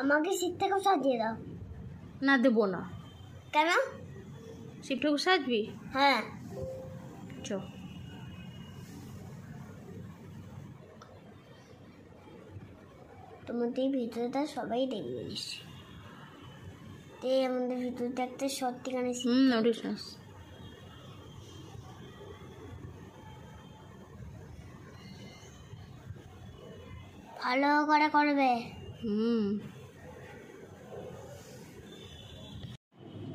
আমাকে শীত থেকে সাজিয়ে দাও। না দেবো না। কেন? শিবটুকু সাজবি হ্যাঁ। চ। তোমাদের ভিতরটা সবাই দেখবে তাই আমাদের ভিতরটা একটা শীত। হুম উঠিস ভালো করে করবে। হুম।